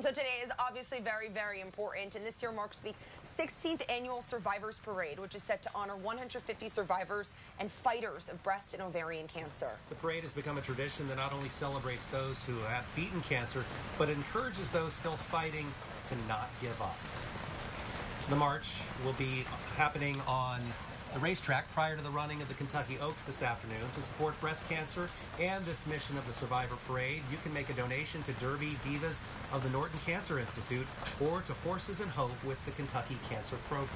So today is obviously very, very important, and this year marks the 16th annual Survivors Parade, which is set to honor 150 survivors and fighters of breast and ovarian cancer. The parade has become a tradition that not only celebrates those who have beaten cancer, but encourages those still fighting to not give up. The march will be happening on the racetrack prior to the running of the Kentucky Oaks this afternoon to support breast cancer and this mission of the Survivor Parade. You can make a donation to Derby Divas of the Norton Cancer Institute or to Horses and Hope with the Kentucky Cancer Program.